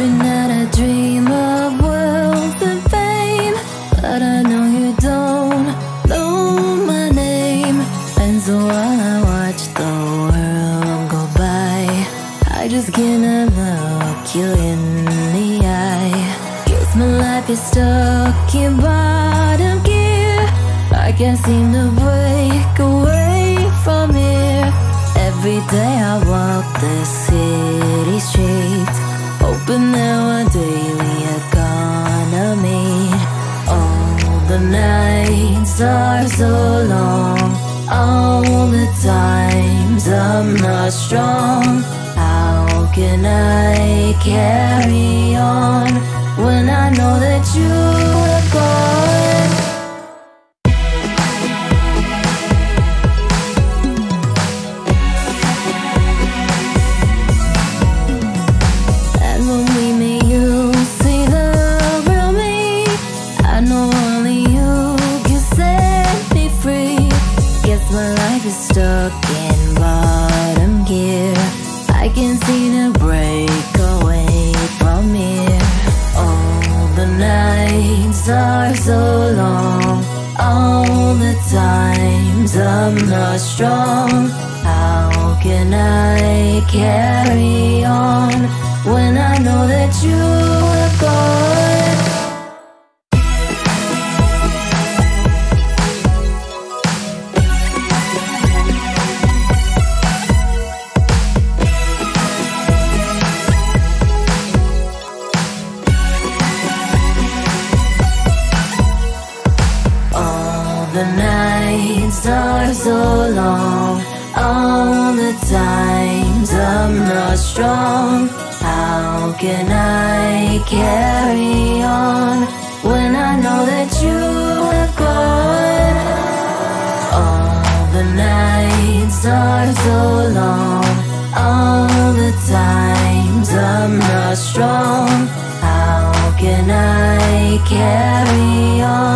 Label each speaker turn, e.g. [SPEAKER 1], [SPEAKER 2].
[SPEAKER 1] Every night I dream of wealth and fame, but I know you don't know my name. And so while I watch the world go by, I just cannot look you in the eye. Guess my life is stuck in bottom gear. I can't seem to break away from here. Every day I walk the city streets, hoping now are gonna meet. All the nights are so long, all the times I'm not strong. How can I carry on when I know that you life is stuck in bottom gear. I can't seem to break away from here. All the nights are so long. All the times I'm not strong. How can I carry on when I know that you the nights are so long. All the times I'm not strong. How can I carry on when I know that you have gone? All the nights are so long. All the times I'm not strong. How can I carry on?